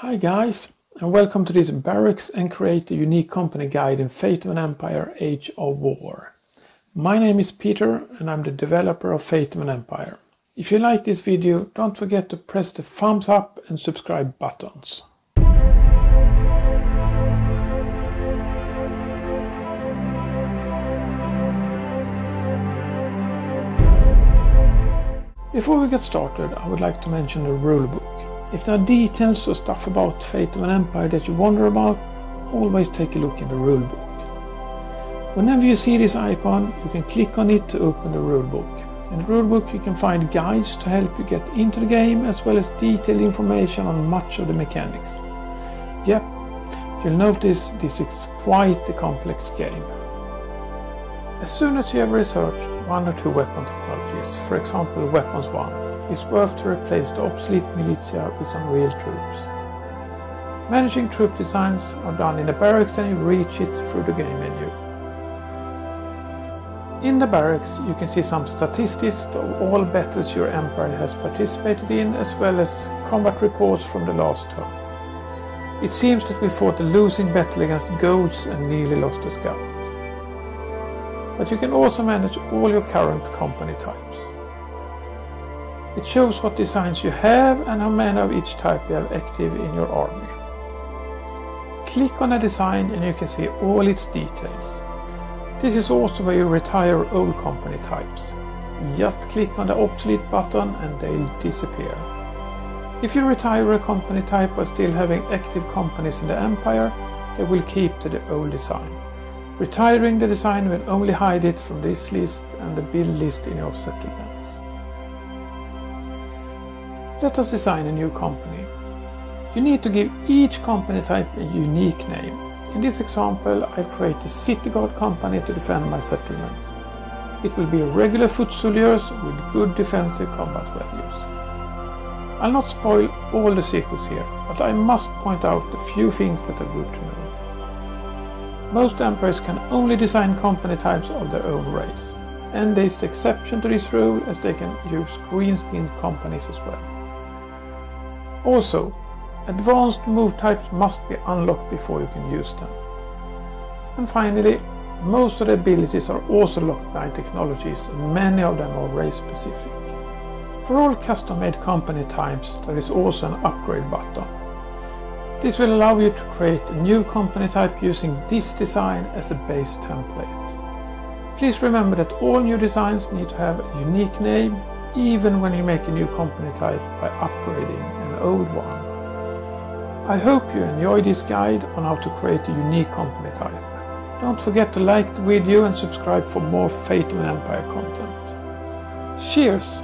Hi guys and welcome to this Barracks and Create a Unique Company Guide in Fate of an Empire Age of War. My name is Peter and I'm the developer of Fate of an Empire. If you like this video don't forget to press the thumbs up and subscribe buttons. Before we get started I would like to mention the rulebook. If there are details or stuff about Fate of an Empire that you wonder about, always take a look in the rulebook. Whenever you see this icon, you can click on it to open the rulebook. In the rulebook you can find guides to help you get into the game as well as detailed information on much of the mechanics. Yep, you'll notice this is quite a complex game. As soon as you have researched one or two weapon technologies, for example Weapons 1, it's worth to replace the obsolete militia with some real troops. Managing troop designs are done in the barracks and you reach it through the game menu. In the barracks you can see some statistics of all battles your empire has participated in as well as combat reports from the last term. It seems that we fought a losing battle against goats and nearly lost a scout. But you can also manage all your current company types. It shows what designs you have and how many of each type you have active in your army. Click on a design and you can see all its details. This is also where you retire old company types. Just click on the obsolete button and they'll disappear. If you retire a company type while still having active companies in the empire, they will keep to the old design. Retiring the design will only hide it from this list and the build list in your settlement. Let us design a new company. You need to give each company type a unique name. In this example, I'll create a city guard company to defend my settlements. It will be regular foot soldiers with good defensive combat values. I'll not spoil all the secrets here, but I must point out a few things that are good to know. Most emperors can only design company types of their own race, and there is the exception to this rule as they can use green skinned companies as well. Also, advanced move types must be unlocked before you can use them. And finally, most of the abilities are also locked by technologies and many of them are race specific. For all custom-made company types there is also an upgrade button. This will allow you to create a new company type using this design as a base template. Please remember that all new designs need to have a unique name even when you make a new company type by upgrading old one. I hope you enjoy this guide on how to create a unique company type. Don't forget to like the video and subscribe for more an Empire content. Cheers!